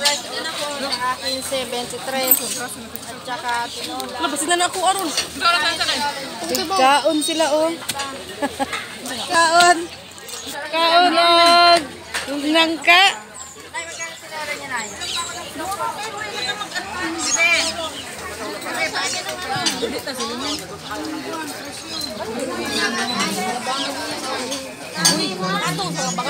Price din ako ng aking 73 at saka tinola. Labasin na ako, Aron. Kaon sila, oh. Kaon. Kaon, oh. Nangka. Ay, magkano sila rin yan ay? Uy, ato, baka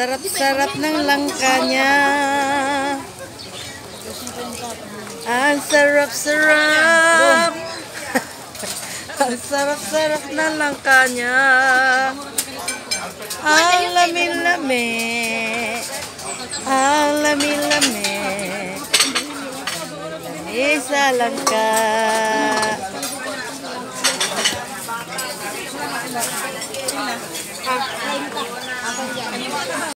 Sarap-sarap ng langka niya. Ang sarap-sarap. Ang sarap-sarap ng langka niya. Ang lami-lami. Ang lami-lami. Isa langka.